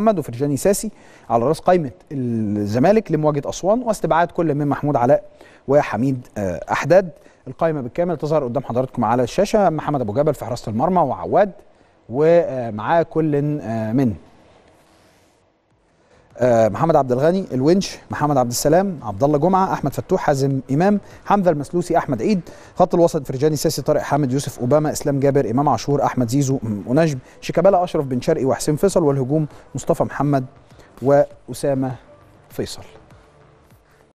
محمد وفرجاني ساسي على راس قائمة الزمالك لمواجهة أسوان واستبعاد كل من محمود علاء وحميد آه، أحداد. القائمة بالكامل تظهر قدام حضراتكم على الشاشة. محمد أبو جبل في حراسة المرمى وعواد ومعاه كل آه، من. محمد عبد الغني الونش محمد عبد السلام عبد الله جمعة أحمد فتوح حازم إمام حمزة المسلوسي أحمد عيد خط الوسط فرجاني ساسي طارق حامد يوسف أوباما إسلام جابر إمام عاشور أحمد زيزو ونجم شيكابالا أشرف بن شرقي وحسين فيصل والهجوم مصطفى محمد وأسامة فيصل.